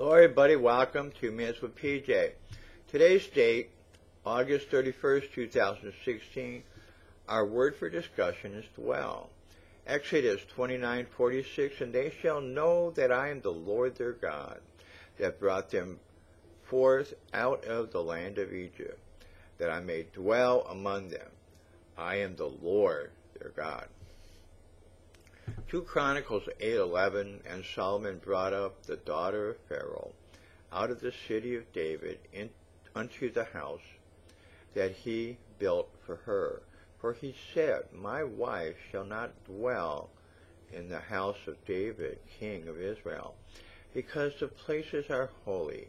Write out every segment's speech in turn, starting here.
Hello, everybody. Welcome to Minutes with PJ. Today's date, August 31st, 2016. Our word for discussion is dwell. Exodus 29:46, and they shall know that I am the Lord their God, that brought them forth out of the land of Egypt, that I may dwell among them. I am the Lord their God. 2 Chronicles 8:11 and Solomon brought up the daughter of Pharaoh out of the city of David in, unto the house that he built for her. For he said, My wife shall not dwell in the house of David, king of Israel, because the places are holy,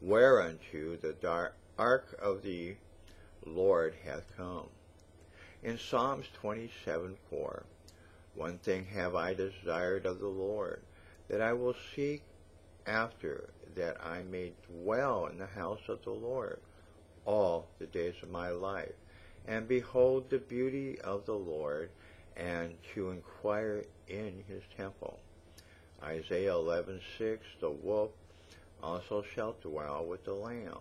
whereunto the ark of the Lord hath come. In Psalms 27:4, one thing have I desired of the Lord, that I will seek after, that I may dwell in the house of the Lord all the days of my life, and behold the beauty of the Lord, and to inquire in his temple. Isaiah 11:6 The wolf also shall dwell with the lamb.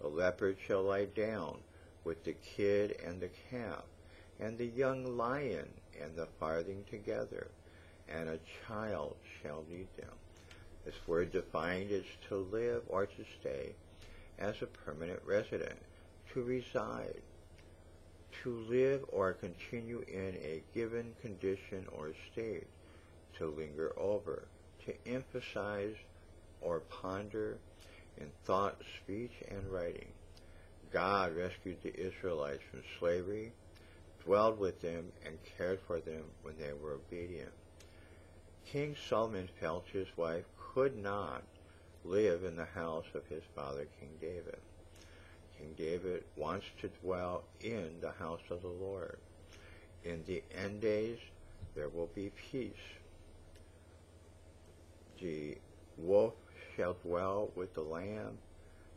The leopard shall lie down with the kid and the calf, and the young lion and the farthing together, and a child shall lead them. This word defined is to live or to stay as a permanent resident, to reside, to live or continue in a given condition or state, to linger over, to emphasize or ponder in thought, speech, and writing. God rescued the Israelites from slavery dwelled with them, and cared for them when they were obedient. King Solomon felt his wife could not live in the house of his father, King David. King David wants to dwell in the house of the Lord. In the end days, there will be peace. The wolf shall dwell with the lamb,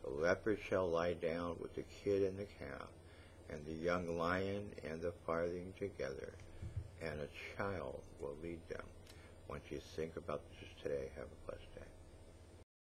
the leopard shall lie down with the kid and the calf and the young lion and the farthing together, and a child will lead them. Once you think about this today, have a blessed day.